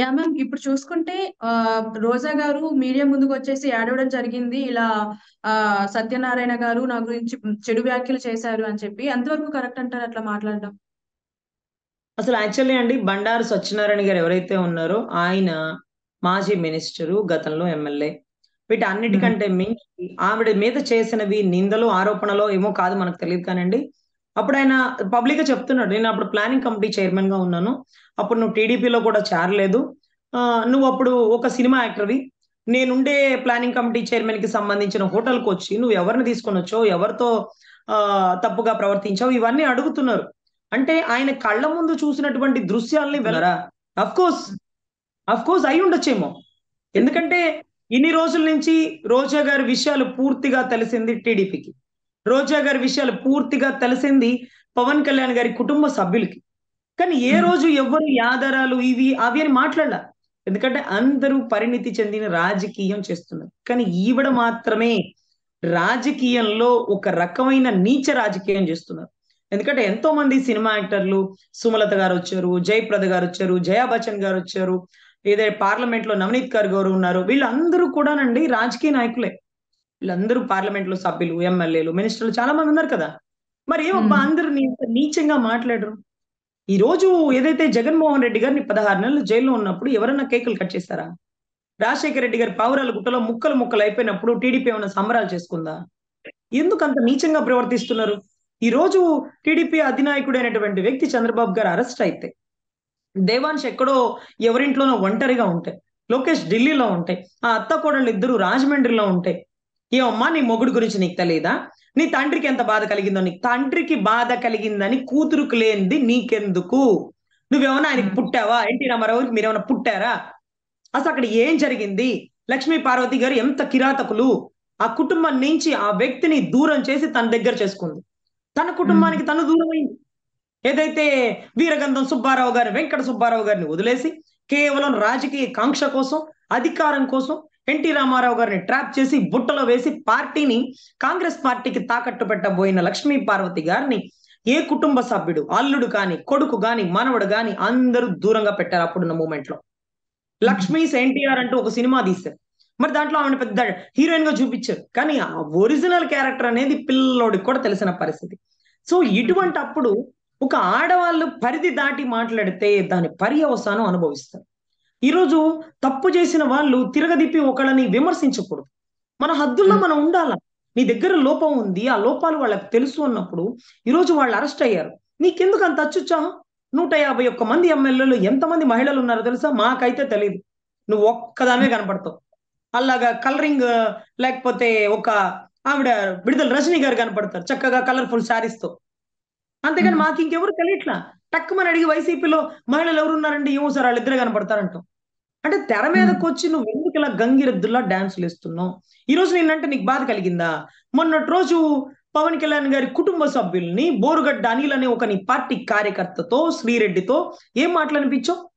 Yeah! Ma'am. ఇప్పుడు చూసుకుంటే ఆహ్, రోజా గారు మీడియా ముందుకొచ్చేసి ఏడవడం జరిగింది. ఇలా ఆహ్, సత్యనారాయణ గారు నా గురించి చెడు వ్యాఖ్యలు చేశారు అని చెప్పి. ఎంతవరకు కరెక్ట్ అంటారు అట్లా మాట్లాడడం? అసలు యాక్చువల్లీ అండి బండారు సత్యనారాయణ గారు ఎవరైతే ఉన్నారో ఆయన మాజీ మినిస్టరు, గతంలో ఎమ్మెల్యే. వీటన్నిటికంటే మించి ఆవిడ మీద చేసినవి నిందలు, ఆరోపణలో ఏమో కాదు మనకు తెలీదు కానండి. అప్పుడాయన పబ్లిక్‌గా చెప్తున్నాడు. నేనప్పుడు ప్లానింగ్ కమిటీ చైర్మన్‌గా ఉన్నాను. అప్పుడు నువ్వు టీడీపీలో కూడా చేరలేదు. ఆహ్, నువ్వప్పుడు ఒక సినిమా యాక్టర్‌వి. నేనుండే ప్లానింగ్ కమిటీ చైర్మన్‌కి సంబంధించిన హోటల్‌కొచ్చి నువ్వు ఎవరిని తీసుకొనొచ్చావు? ఎవరితో ఆహ్, తప్పుగా ప్రవర్తించావు? ఇవన్నీ అడుగుతున్నారు. అంటే ఆయన కళ్ళ ముందు చూసినటువంటి దృశ్యాల్ని వెళ్ళారా? ఆఫ్‌కోర్స్, హ్మ్. ఆఫ్‌కోర్స్ అయ్యుండొచ్చేమో. ఎందుకంటే ఇన్ని రోజుల నుంచి రోజా గారి విషయాలు పూర్తిగా తెలిసింది టీడీపీకి. రోజా గారి విషయాలు పూర్తిగా తెలిసింది పవన్ కళ్యాణ్ గారి కుటుంబ సభ్యులకి. కానీ ఏ. రోజు ఎవ్వరు ఈ ఆధారాలు ఇవి, అవి అని మాట్లాడల. ఎందుకంటే అందరూ పరిణితి చెందిన రాజకీయం చేస్తున్నారు. కానీ ఈవిడ మాత్రమే రాజకీయంలో ఒక రకమైన నీచ రాజకీయం చేస్తున్నారు. ఎందుకంటే ఎంతో మంది సినిమా యాక్టర్లు సుమలత గారొచ్చారు, జయప్రద గారొచ్చారు, జయా బచ్చన్ గారొచ్చారు. ఏదే పార్లమెంట్‌లో నవనీత్ కౌర్ గారు ఉన్నారు. వీళ్ళందరూ కూడానండి రాజకీయ నాయకులే. వీళ్ళందరూ పార్లమెంట్‌లో సభ్యులు, ఎమ్మెల్యేలు, మినిస్టర్లు చాలా మంది ఉన్నారు కదా! మరి ఏమబ్బా. అందరూ నీచంగా మాట్లాడరు? ఈరోజు ఏదైతే జగన్మోహన్ రెడ్డి గారిని 16 నెలలు జైల్‌లో ఉన్నప్పుడు ఎవరన్నా కేకులు కట్ చేసారా? రాజశేఖర రెడ్డి గారి పావురాల గుట్టలో ముక్కలు ముక్కలు అయిపోయినప్పుడు టీడీపీ ఏమన్నా సంబరాలు చేసుకుందా? ఎందుకంత నీచంగా ప్రవర్తిస్తున్నారు? ఈరోజు టీడీపీ అధినాయకుడైనటువంటి వ్యక్తి చంద్రబాబు గారు అరెస్ట్ అయితే, దేవాంష్ ఎక్కడో ఎవరింట్లోనో ఒంటరిగా ఉంటే, లోకేష్ ఢిల్లీలో ఉంటే, ఆ అత్తాకోడళ్ళిద్దరూ రాజమండ్రిలో ఉంటే, ఏవమ్మా నీ మొగుడు గురించి నీకు తెలీదా? నీ తండ్రికి ఎంత బాధ కలిగిందో నీకు తండ్రికి బాధ కలిగిందని కూతురుకు లేనిది నీకెందుకు? నువ్వేమన్నా ఆయనకి. పుట్టావా? ఎన్టీ రామారావుకి మీరేమన్నా పుట్టారా? అసలక్కడ ఏం జరిగింది? లక్ష్మీ పార్వతి గారు ఎంత కిరాతకులు. ఆ కుటుంబం నుంచి ఆ వ్యక్తిని దూరం చేసి తన దగ్గర చేసుకుంది. తన. కుటుంబానికి తను దూరమైంది. ఏదైతే వీరగంధం సుబ్బారావు గారు, వెంకట సుబ్బారావు గారిని వదిలేసి కేవలం రాజకీయ కాంక్ష కోసం, అధికారం కోసం ఎన్టీ రామారావు గారిని ట్రాప్ చేసి బుట్టలో వేసి పార్టీని కాంగ్రెస్ పార్టీకి తాకట్టు పెట్టబోయిన లక్ష్మీ పార్వతి గారిని ఏ కుటుంబ సభ్యుడు, అల్లుడు గాని, కొడుకు గాని, మనవడు గాని అందరూ దూరంగా పెట్టారు అప్పుడున్న మూమెంట్లో 'లక్ష్మీస్ ఎన్టీఆర్' అంటూ ఒక సినిమా తీశారు. మరి దాంట్లో ఆమెను పెద్ద హీరోయిన్గా చూపించారు కానీ ఆ ఒరిజినల్ క్యారెక్టర్ అనేది పిల్లోడికి కూడా తెలిసిన పరిస్థితి. సో, ఇటువంటి అప్పుడు ఒక ఆడవాళ్ళు పరిధి దాటి మాట్లాడితే దాని పర్యవసానం అనుభవిస్తారు. ఈరోజు తప్పు చేసిన వాళ్ళు తిరగదిప్పి ఒకళ్ళని విమర్శించకూడదు. మన హద్దుల్లో. మనం ఉండాల. నీ దగ్గర లోపం ఉంది. ఆ లోపాలు వాళ్ళకి తెలుసు అన్నప్పుడు ఈరోజు వాళ్ళు అరెస్ట్ అయ్యారు. నీకెందుకు అంత అత్యుత్సాహం? 151 మంది ఎమ్మెల్యేలు ఎంతమంది మహిళలున్నారో తెలుసా? మాకైతే తెలీదు. నువ్వు ఒక్కదానివే. కనపడతావు. అలాగా కలరింగ్ లేకపోతే ఒక ఆవిడ విడుదల రజనీ గారు కనపడతారు. చక్కగా కలర్‌ఫుల్ శారీస్‌తో. అంతేగాని హ్మ్. మాకింకెవరు తెలియట్లా. టక్కుమని అడిగి వైసీపీలో మహిళలు ఎవరున్నారండి? ఏమో సార్ ఆళ్ళిద్దరే కనపడతారంటావు. అంటే తెర హ్మ్. మీదకొచ్చి నువ్వెందుకిలా గంగిరెద్దులా డాన్సులేస్తున్నావు? ఈరోజు నేనంటే నీకు బాధ కలిగిందా? మొన్నటి రోజు పవన్ కళ్యాణ్ గారి కుటుంబ సభ్యుల్ని బోరుగడ్డ అనిల్ అనే ఒక నీ పార్టీ కార్యకర్తతో, శ్రీరెడ్డితో ఏం మాటలనిపించావు?